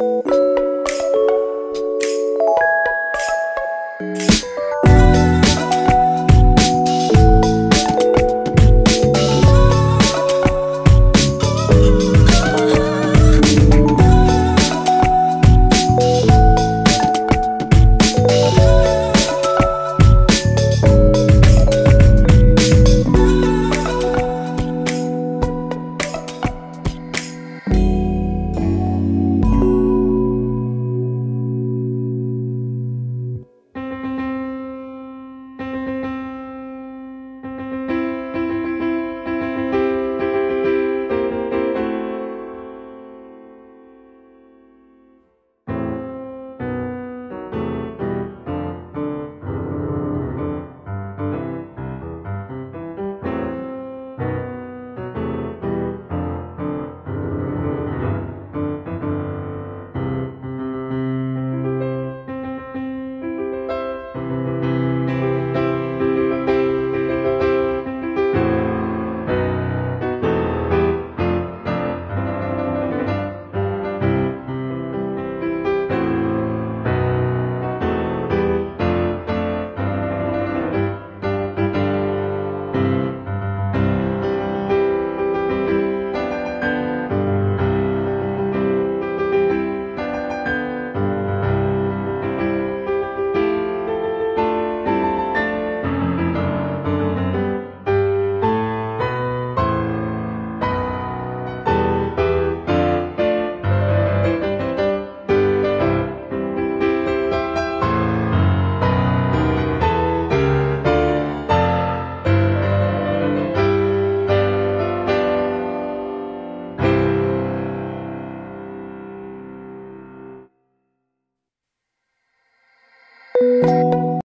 Música